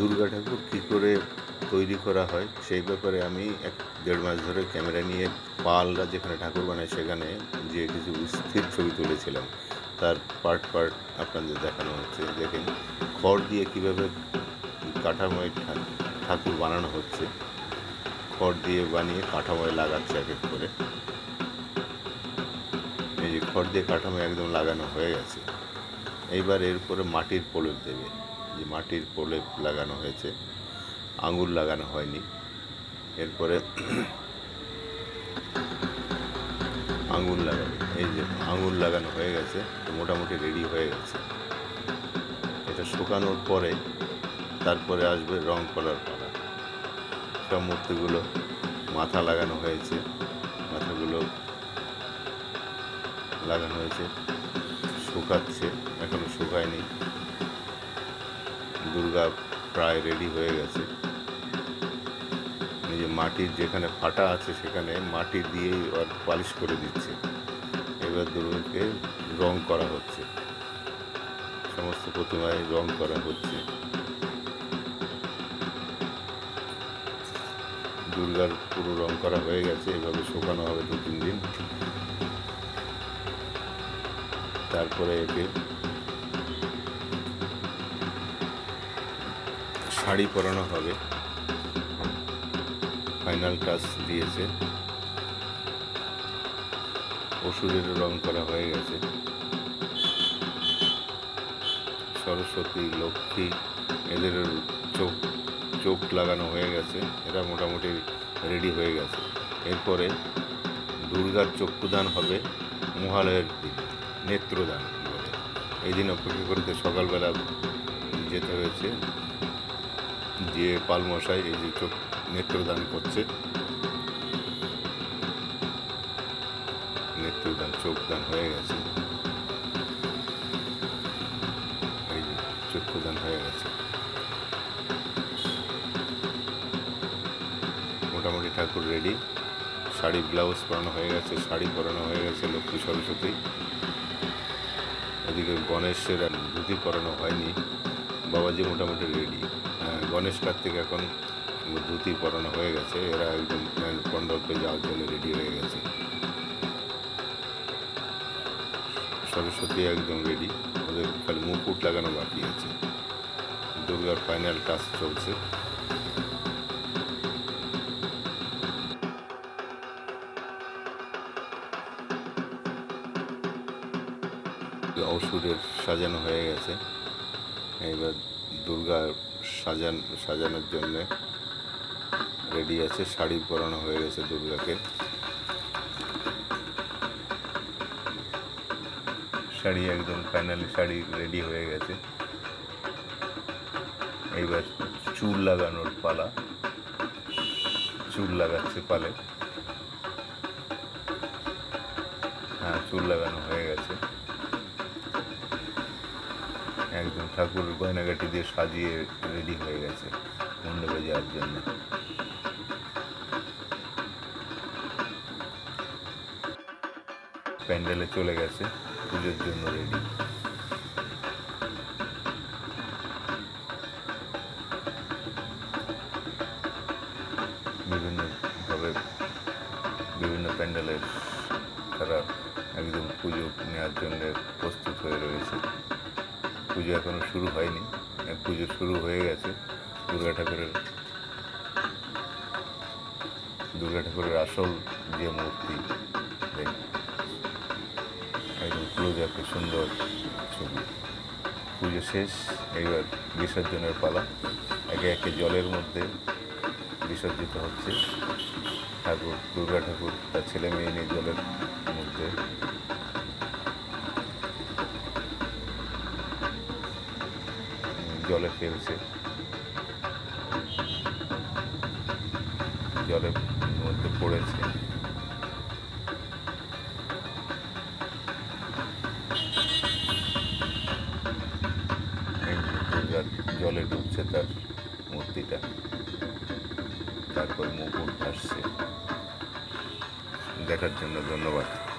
দুর্গা ঠাকুর কী করে তৈরি করা হয়, সেই ব্যাপারে আমি এক দেড় মাস ধরে ক্যামেরা নিয়ে পালরা যেখানে ঠাকুর বানায় সেখানে যে কিছু স্থির ছবি তুলেছিলাম। তার পার্ট পার্ট আপনাদের দেখানো হচ্ছে, দেখেন খড় দিয়ে কীভাবে কাঠামোয় ঠাকুর বানানো হচ্ছে। খড় দিয়ে বানিয়ে কাঠামোয় লাগাচ্ছে এক এক করে। এই যে খড় দিয়ে কাঠামো একদম লাগানো হয়ে গেছে। এইবার এরপরে মাটির প্রলেপ দেবে। যে মাটির প্রলেপ লাগানো হয়েছে, আঙুর লাগানো হয়নি। এরপরে আঙুর লাগাবে এই যে আঙুর লাগানো হয়ে গেছে, তো মোটামুটি রেডি হয়ে গেছে। এটা শুকানোর পরে তারপরে আসবে রং করার পালা। সব মূর্তিগুলো মাথা লাগানো হয়েছে, মাথাগুলো লাগানো হয়েছে, শুকাচ্ছে, এখনও শুকায়নি। দুর্গা প্রায় রেডি হয়ে গেছে। এই যে মাটির যেখানে ফাটা আছে সেখানে মাটি দিয়েই আর পালিশ করে দিচ্ছে। এবার দুর্গাকে রং করা হচ্ছে। সমস্ত প্রতিমায় রং করা হচ্ছে। দুর্গার পুরো রং করা হয়ে গেছে। এভাবে শুকানো হবে দু তিন দিন। তারপরে একে শাড়ি পরানো হবে। ফাইনাল টাচ দিয়েছে। অসুরের রং করা হয়ে গেছে। সরস্বতী, লক্ষ্মী, এদের চোখ চোখ লাগানো হয়ে গেছে। এরা মোটামুটি রেডি হয়ে গেছে। এরপরে দুর্গার চক্ষুদান হবে মহালয়ের দিন, নেত্রদান এই দিন অপেক্ষা করতে সকালবেলা যেতে হয়েছে। যে পালমশাই এই যে চোখ নেত্রদান করছে। নেত্রদান, চোখদান হয়ে গেছে। এই যে চক্ষুদান হয়ে গেছে। মোটামুটি ঠাকুর রেডি শাড়ি ব্লাউজ পরানো হয়ে গেছে, শাড়ি পরানো হয়ে গেছে লক্ষ্মী সরস্বতী। এদিকে গণেশের ধুতি পরানো হয়নি। বাবাজি মোটামুটি রেডি গণেশ কার্তিক এখন ধুতি পরানো হয়ে গেছে। এরা একদম মণ্ডপে যাওয়ার জন্য রেডি হয়ে গেছে। সরস্বতী একদম রেডি ওদের খালি মুকুট লাগানো বাকি আছে। দুর্গার ফাইনাল টাচ চলছে। অসুরের সাজানো হয়ে গেছে। এইবার দুর্গা সাজান, সাজানোর জন্যে রেডি আছে, শাড়ি পরানো হয়ে গেছে দুর্গাকে। শাড়ি একদম ফাইনালি শাড়ি রেডি হয়ে গেছে। এইবার চুল লাগানোর পালা। চুল লাগাচ্ছে পালে। হ্যাঁ চুল লাগানো হয়ে গেছে। একদম ঠাকুর গয়নাগাটি দিয়ে সাজিয়ে রেডি হয়ে গেছে মণ্ডপে যাওয়ার জন্য। প্যান্ডেলে চলে গেছে, পুজোর জন্য রেডি বিভিন্নভাবে বিভিন্ন প্যান্ডেলের তারা একদম পুজো নেওয়ার জন্য প্রস্তুত হয়ে রয়েছে। পুজো এখনও শুরু হয়নি। পুজো শুরু হয়ে গেছে। দুর্গা ঠাকুরের দুর্গা ঠাকুরের আসল যে মূর্তি একদম ক্লোজ একটা সুন্দর ছবি। পুজো শেষ, এইবার বিসর্জনের পালা। একে একে জলের মধ্যে বিসর্জিত হচ্ছে। ঠাকুর, দুর্গা ঠাকুর তার ছেলে মেয়ে নিয়ে জলের মধ্যে জলে ফেলছে। জলের মধ্যে পড়েছে। জলে ডুবছে তার মূর্তিটা। তারপর মুকুট আসছে। দেখার জন্য ধন্যবাদ।